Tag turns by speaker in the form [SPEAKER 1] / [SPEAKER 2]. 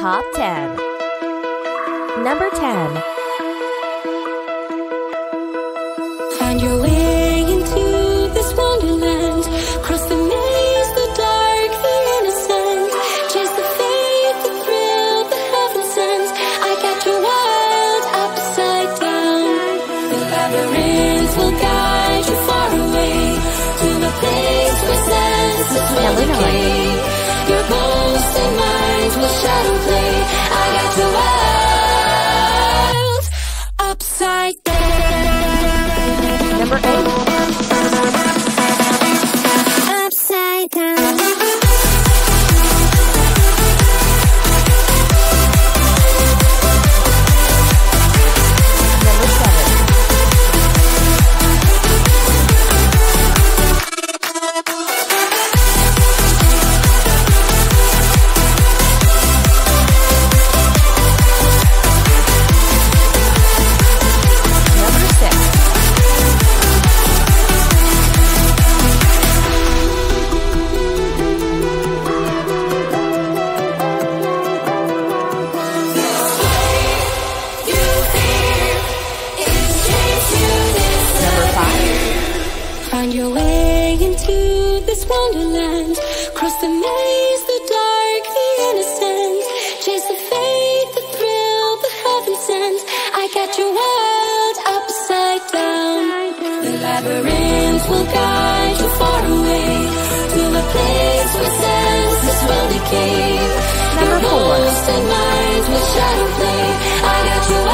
[SPEAKER 1] Top 10. Number 10.
[SPEAKER 2] Find your way Number 8. wonderland. Cross the maze, the dark, the innocence Chase the faith, the thrill, the heaven sent. I got your world upside down. The labyrinth will guide you far away. To a place where senses will decay. Your most and minds will shadow play. I got your